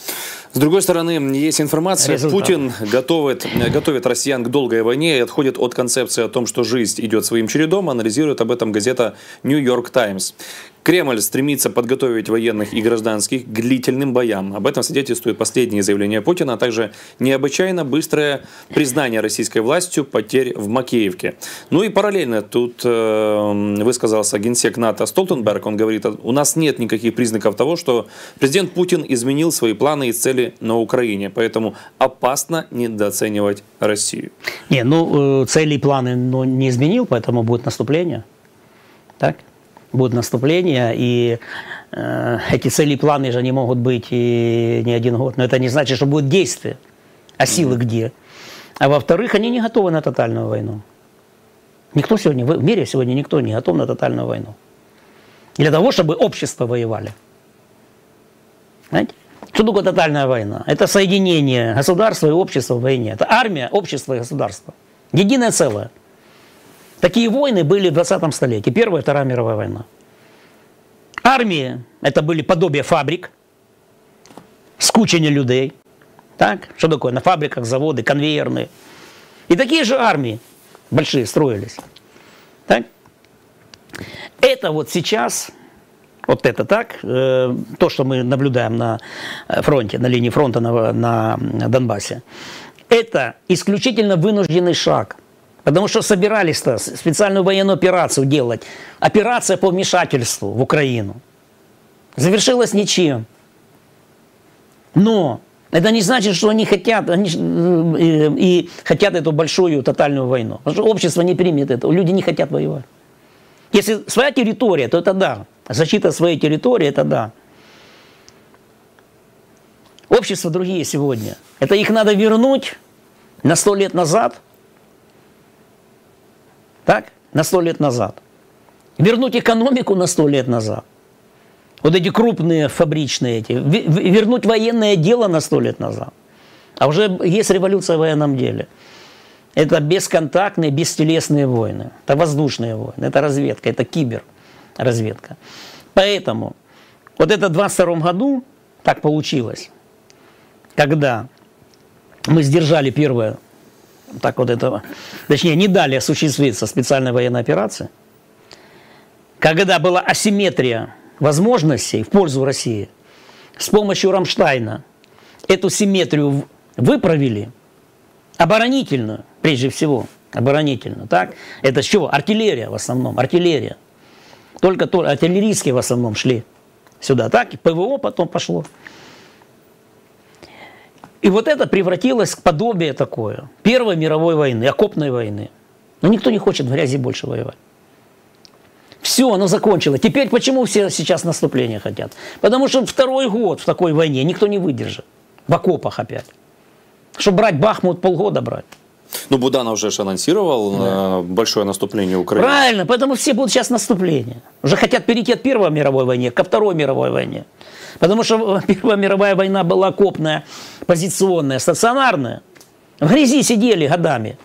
Speaker 1: С другой стороны, есть информация, Результат. Путин готовит, готовит россиян к долгой войне и отходит от концепции о том, что жизнь идет своим чередом, анализирует об этом газета New York Times. Кремль стремится подготовить военных и гражданских к длительным боям. Об этом свидетельствует последнее заявление Путина, а также необычайно быстрое признание российской властью потерь в Макеевке. Ну и параллельно тут э, высказался генсек НАТО Столтенберг. Он говорит, у нас нет никаких признаков того, что президент Путин изменил свои планы и цели на Украине. Поэтому опасно недооценивать Россию.
Speaker 2: Не, ну э, цели и планы ну, не изменил, поэтому будет наступление. Так? Будет наступление, и э, эти цели и планы же не могут быть и не один год. Но это не значит, что будет действие. А силы где? А во-вторых, они не готовы на тотальную войну. Никто сегодня, в мире сегодня никто не готов на тотальную войну. Для того, чтобы общество воевали. Знаете? Что такое тотальная война? Это соединение государства и общества в войне. Это армия, общество и государство. Единое целое – Такие войны были в 20 столетии. Первая Вторая мировая война. Армии – это были подобие фабрик, скучение людей. Так? Что такое? На фабриках, заводы, конвейерные. И такие же армии большие строились. Так? Это вот сейчас, вот это так, э, то, что мы наблюдаем на фронте, на линии фронта на, на Донбассе, это исключительно вынужденный шаг – Потому что собирались-то специальную военную операцию делать. Операция по вмешательству в Украину. Завершилась ничем. Но это не значит, что они хотят они, и, и хотят эту большую тотальную войну. Потому что общество не примет это. Люди не хотят воевать. Если своя территория, то это да. Защита своей территории, это да. Общества другие сегодня. Это их надо вернуть на сто лет назад – так? На сто лет назад. Вернуть экономику на сто лет назад. Вот эти крупные фабричные эти. Вернуть военное дело на сто лет назад. А уже есть революция в военном деле. Это бесконтактные, бестелесные войны. Это воздушные войны. Это разведка. Это киберразведка. Поэтому вот это в 22 году так получилось, когда мы сдержали первое так вот этого, точнее, не дали осуществиться специальной военной операции, когда была асимметрия возможностей в пользу России, с помощью Рамштайна эту симметрию выправили оборонительно, прежде всего, оборонительно, так? Это с чего? Артиллерия в основном, артиллерия. Только то, артиллерийские в основном шли сюда, так? И ПВО потом пошло. И вот это превратилось в подобие такое. Первой мировой войны, окопной войны. Но никто не хочет в грязи больше воевать. Все, оно закончилось. Теперь почему все сейчас наступления хотят? Потому что второй год в такой войне никто не выдержит. В окопах опять. Чтобы брать Бахмут полгода брать.
Speaker 1: Ну, Буданов уже анонсировал да. Э, большое наступление Украины.
Speaker 2: Правильно, поэтому все будут сейчас наступление. Уже хотят перейти от Первой мировой войны ко Второй мировой войне. Потому что Первая мировая война была окопная, позиционная, стационарная. В грязи сидели годами.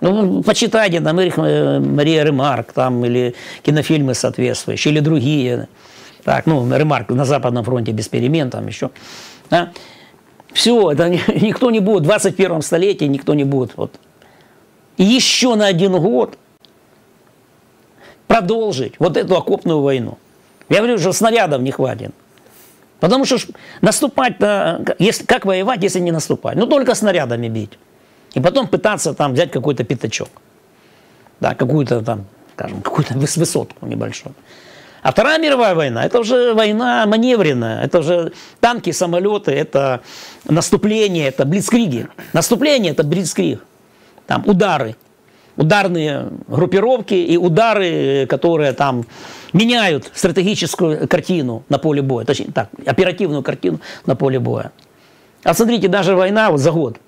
Speaker 2: Ну, почитайте там э, Мария Ремарк там, или кинофильмы соответствующие, или другие. Так, ну, Ремарк на Западном фронте без перемен, там еще. Да? Все, это никто не будет, в 21 столетии никто не будет. Вот. Еще на один год продолжить вот эту окопную войну. Я говорю, что снарядов не хватит. Потому что наступать, на, если, как воевать, если не наступать? Ну, только снарядами бить. И потом пытаться там взять какой-то пятачок. Да, какую-то там, скажем, какую-то высотку небольшую. А Вторая мировая война, это уже война маневренная, это уже танки, самолеты, это наступление, это блицкриги. Наступление – это блицкриг. Там удары, ударные группировки и удары, которые там меняют стратегическую картину на поле боя, точнее так, оперативную картину на поле боя. А смотрите, даже война вот за год,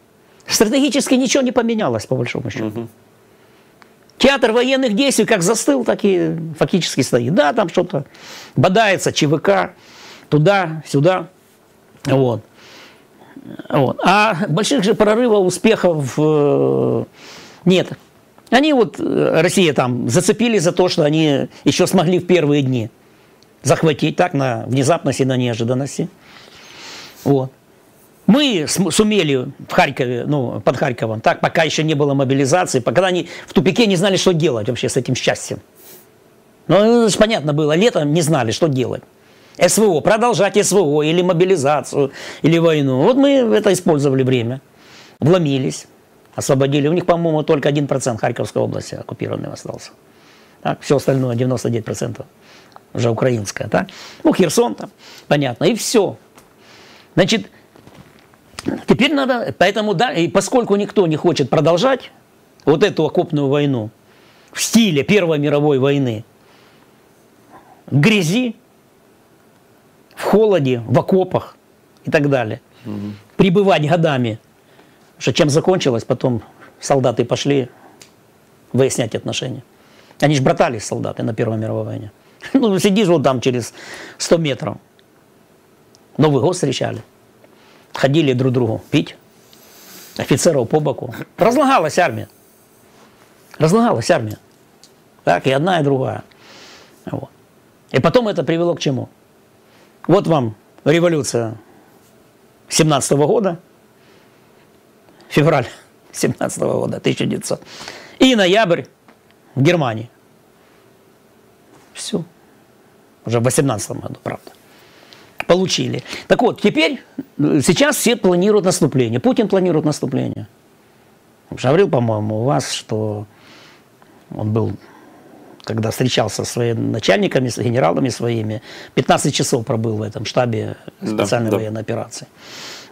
Speaker 2: стратегически ничего не поменялось, по большому счету. Угу. Театр военных действий как застыл, так и фактически стоит. Да, там что-то бодается, ЧВК, туда, сюда. Вот. Вот. А больших же прорывов, успехов э, нет. Они вот, э, Россия там, зацепили за то, что они еще смогли в первые дни захватить так на внезапности, на неожиданности. Вот. Мы сумели в Харькове, ну, под Харьковом, так, пока еще не было мобилизации, пока они в тупике не знали, что делать вообще с этим счастьем. Ну, это же понятно было, летом не знали, что делать. СВО, продолжать СВО, или мобилизацию, или войну. Вот мы это использовали время, вломились, освободили. У них, по-моему, только 1% Харьковской области оккупированным остался. Так, все остальное, 99% уже украинское. Так? Ну, Херсон там, понятно, и все. Значит, Теперь надо, поэтому, да, и поскольку никто не хочет продолжать вот эту окопную войну в стиле Первой мировой войны, в грязи, в холоде, в окопах и так далее, угу. пребывать годами, что чем закончилось, потом солдаты пошли выяснять отношения. Они же братались, солдаты, на Первой мировой войне. Ну, сидишь вот там через 100 метров. Новый год встречали ходили друг другу пить, офицеров по боку. Разлагалась армия. Разлагалась армия. Так, и одна, и другая. Вот. И потом это привело к чему? Вот вам революция 17 -го года, февраль 17 -го года, 1900, и ноябрь в Германии. Все. Уже в 18 году, правда получили. Так вот, теперь, сейчас все планируют наступление. Путин планирует наступление. Говорил, по-моему, у вас, что он был, когда встречался со своими начальниками, с генералами своими, 15 часов пробыл в этом штабе специальной да, военной да. операции.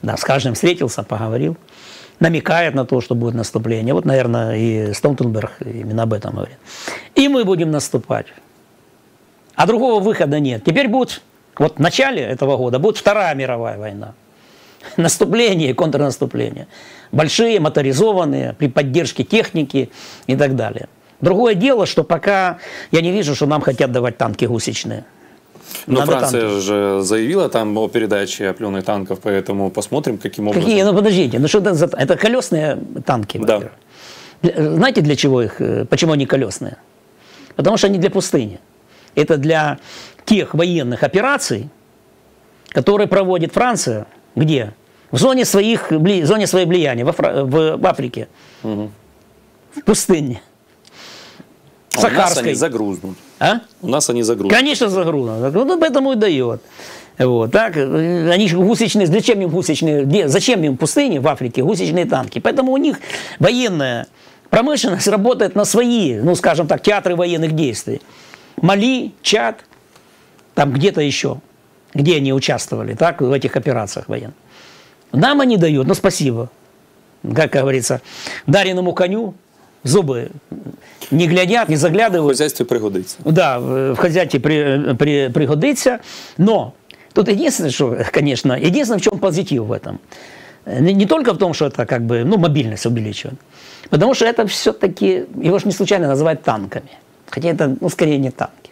Speaker 2: Да, с каждым встретился, поговорил, намекает на то, что будет наступление. Вот, наверное, и Столтенберг именно об этом говорит. И мы будем наступать. А другого выхода нет. Теперь будет вот в начале этого года будет Вторая мировая война. Наступление и контрнаступление. Большие, моторизованные, при поддержке техники и так далее. Другое дело, что пока я не вижу, что нам хотят давать танки гусечные.
Speaker 1: Но Надо Франция танки. же заявила там о передаче опленных танков, поэтому посмотрим, каким образом.
Speaker 2: Какие? Ну подождите, ну что это за... Это колесные танки,
Speaker 1: да.
Speaker 2: Знаете, для чего их, э, почему они колесные? Потому что они для пустыни. Это для тех военных операций, которые проводит Франция, где? В зоне, своих, в зоне своего влияния, в, в, в Африке, угу. в пустыне.
Speaker 1: А Сахарской. у нас они загрузнут.
Speaker 2: А?
Speaker 1: У нас они загрузнут.
Speaker 2: Конечно, загрузнут. Ну, поэтому и дает. Вот, так, они же гусечные, зачем им гусечные, зачем им пустыни в Африке, гусечные танки? Поэтому у них военная промышленность работает на свои, ну, скажем так, театры военных действий. Мали, Чад, там где-то еще, где они участвовали, так, в этих операциях военных. Нам они дают, ну спасибо. Как говорится, дареному коню зубы не глядят, не заглядывают.
Speaker 1: В хозяйстве пригодится.
Speaker 2: Да, в хозяйстве при, при, пригодится. Но тут единственное, что, конечно, единственное, в чем позитив в этом. Не, не только в том, что это как бы, ну, мобильность увеличивает, потому что это все-таки, его же не случайно называют танками. Хотя это, ну, скорее не танки.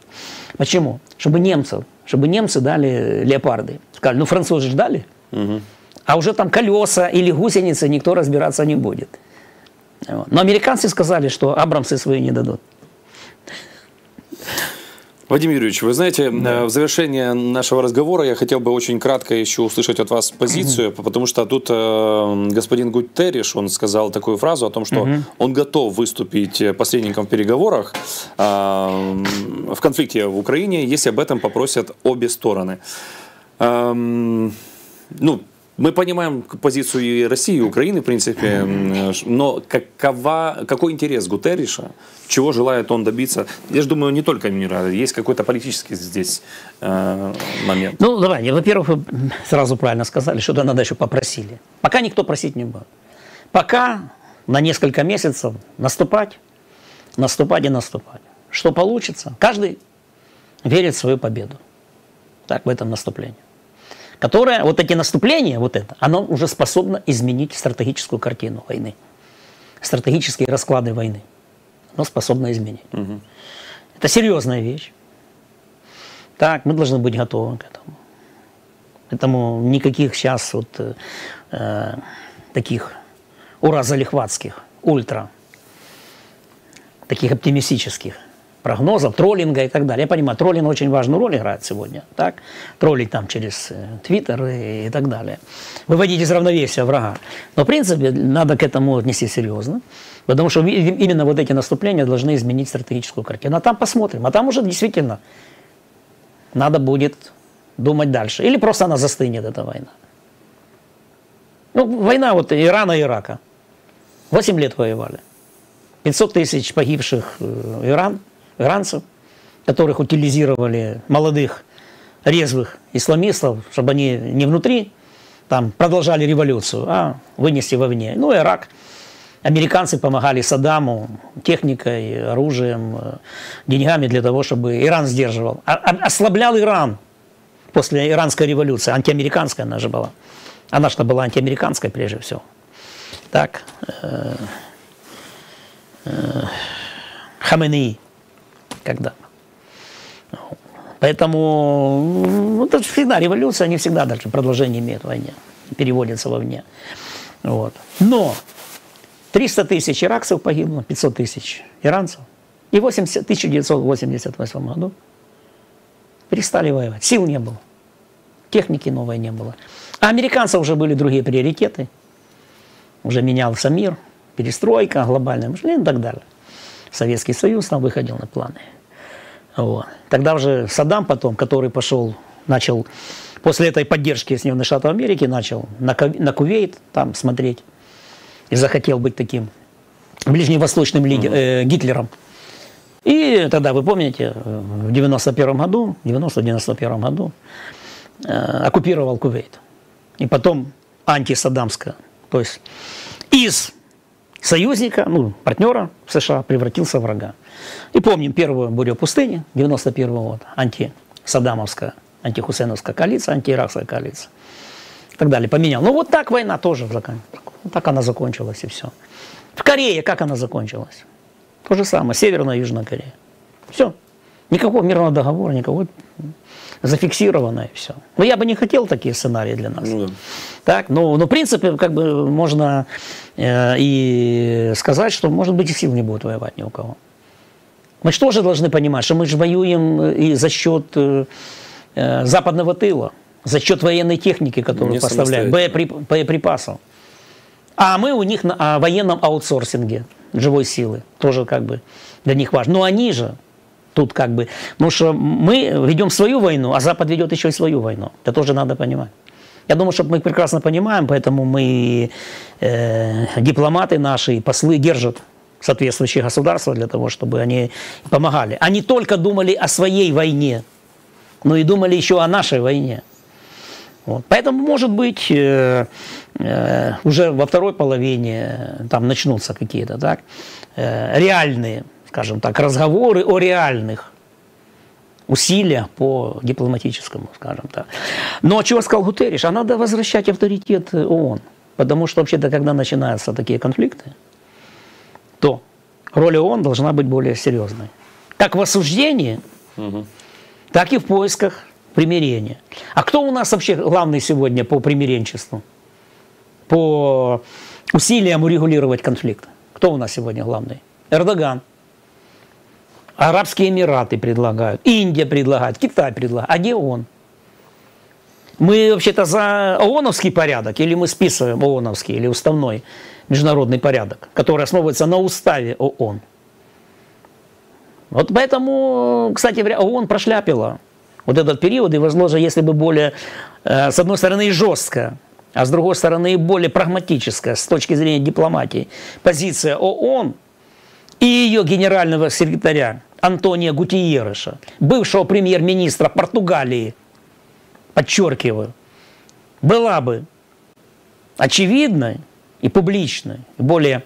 Speaker 2: Почему? Чтобы немцев, чтобы немцы дали леопарды. Сказали, ну, французы ждали, угу. а уже там колеса или гусеницы никто разбираться не будет. Но американцы сказали, что Абрамсы свои не дадут.
Speaker 1: Вадим Юрьевич, вы знаете, да. Э, в завершение нашего разговора я хотел бы очень кратко еще услышать от вас позицию, угу. потому что тут э, господин Гутерриш, он сказал такую фразу о том, что угу. он готов выступить посредником в переговорах э, в конфликте в Украине, если об этом попросят обе стороны. Э, ну, мы понимаем позицию и России, и Украины, в принципе, но какова, какой интерес Гутерриша, чего желает он добиться? Я же думаю, не только мира, есть какой-то политический здесь э, момент.
Speaker 2: Ну, давай, во-первых, вы сразу правильно сказали, что-то надо еще попросили. Пока никто просить не будет. Пока на несколько месяцев наступать, наступать и наступать. Что получится? Каждый верит в свою победу. Так, в этом наступлении которое, вот эти наступления, вот это, оно уже способно изменить стратегическую картину войны, стратегические расклады войны. Оно способно изменить. Угу. Это серьезная вещь. Так, мы должны быть готовы к этому. Поэтому никаких сейчас вот э, таких уразалихватских, ультра, таких оптимистических прогнозов, троллинга и так далее. Я понимаю, троллинг очень важную роль играет сегодня. Так? Троллить там через э, Твиттер и, и так далее. Выводить из равновесия врага. Но, в принципе, надо к этому отнести серьезно. Потому что именно вот эти наступления должны изменить стратегическую картину. А там посмотрим. А там уже действительно надо будет думать дальше. Или просто она застынет, эта война. Ну, война вот Ирана и Ирака. Восемь лет воевали. 500 тысяч погибших э, Иран – иранцев, которых утилизировали молодых резвых исламистов, чтобы они не внутри там продолжали революцию, а вынести вовне. Ну, Ирак. Американцы помогали Саддаму техникой, оружием, э, деньгами для того, чтобы Иран сдерживал. А, а, ослаблял Иран после иранской революции. Антиамериканская она же была. Она что была антиамериканской прежде всего. Так. Э, э, Хаменеи когда. Поэтому ну, это всегда революция, они всегда дальше продолжение имеют в войне, переводятся вовне. Вот. Но 300 тысяч иракцев погибло, 500 тысяч иранцев. И в 1988 году перестали воевать. Сил не было. Техники новой не было. А американцев уже были другие приоритеты. Уже менялся мир, перестройка, глобальное мышление и так далее. Советский Союз там выходил на планы. Вот. Тогда уже Саддам потом, который пошел, начал, после этой поддержки Соединенных Штатов Америки, начал на, на Кувейт там смотреть и захотел быть таким ближневосточным лидер, э, Гитлером. И тогда, вы помните, в 91 году, 90-91 году э, оккупировал Кувейт. И потом антисаддамская, то есть из союзника, ну, партнера в США превратился в врага. И помним первую бурю пустыни 91 года, антисаддамовская, антихусейновская коалиция, антииракская коалиция и так далее. Поменял. Ну вот так война тоже закончилась. Так она закончилась и все. В Корее как она закончилась? То же самое, Северная и Южная Корея. Все. Никакого мирного договора, никакого зафиксировано и все. Но я бы не хотел такие сценарии для нас. Ну, да. Так, но, но в принципе, как бы можно э, и сказать, что, может быть, и сил не будет воевать ни у кого. Мы же тоже должны понимать, что мы же воюем э, и за счет э, э, западного тыла, за счет военной техники, которую поставляют, боеприп, боеприпасов. А мы у них на о военном аутсорсинге живой силы. Тоже как бы для них важно. Но они же тут как бы... Потому что мы ведем свою войну, а Запад ведет еще и свою войну. Это тоже надо понимать. Я думаю, что мы прекрасно понимаем, поэтому мы, э, дипломаты наши, послы держат соответствующие государства для того, чтобы они помогали. Они только думали о своей войне, но и думали еще о нашей войне. Вот. Поэтому, может быть, э, э, уже во второй половине там начнутся какие-то так, э, реальные скажем так, разговоры о реальных усилиях по дипломатическому, скажем так. Но чего сказал Гутерриш? А надо возвращать авторитет ООН. Потому что вообще-то, когда начинаются такие конфликты, то роль ООН должна быть более серьезной. Как в осуждении, угу. так и в поисках примирения. А кто у нас вообще главный сегодня по примиренчеству? По усилиям урегулировать конфликт? Кто у нас сегодня главный? Эрдоган. Арабские Эмираты предлагают, Индия предлагает, Китай предлагает. А где он? Мы вообще-то за ООНовский порядок или мы списываем ООНовский или уставной международный порядок, который основывается на уставе ООН? Вот поэтому, кстати говоря, ООН прошляпила вот этот период, и, возможно, если бы более, э, с одной стороны, жестко, а с другой стороны, более прагматическая с точки зрения дипломатии позиция ООН и ее генерального секретаря Антония Гутиереша, бывшего премьер-министра Португалии, подчеркиваю, была бы очевидной и публичной, и более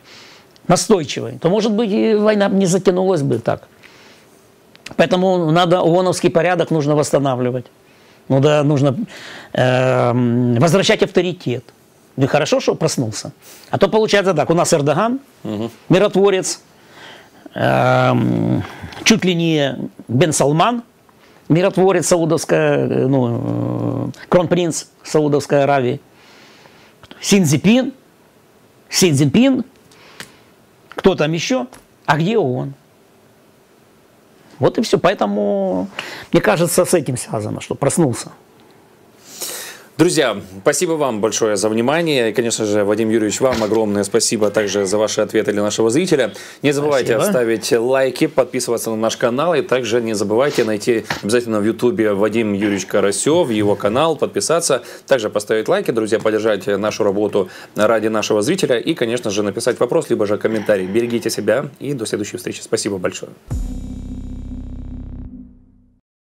Speaker 2: настойчивой, то, может быть, и война не затянулась бы так. Поэтому надо ООНовский порядок нужно восстанавливать. Ну да, нужно э, возвращать авторитет. Ну и хорошо, что проснулся. А то получается так, у нас Эрдоган, угу. миротворец, чуть ли не Бен Салман, миротворец Саудовская, ну, э, кронпринц Саудовской Аравии, Синзипин, Синзипин, кто там еще, а где он? Вот и все. Поэтому, мне кажется, с этим связано, что проснулся.
Speaker 1: Друзья, спасибо вам большое за внимание. И, конечно же, Вадим Юрьевич, вам огромное спасибо также за ваши ответы для нашего зрителя. Не забывайте спасибо. ставить лайки, подписываться на наш канал. И также не забывайте найти обязательно в Ютубе Вадим Юрьевич Карасев, его канал, подписаться. Также поставить лайки, друзья, поддержать нашу работу ради нашего зрителя. И, конечно же, написать вопрос, либо же комментарий. Берегите себя и до следующей встречи. Спасибо большое.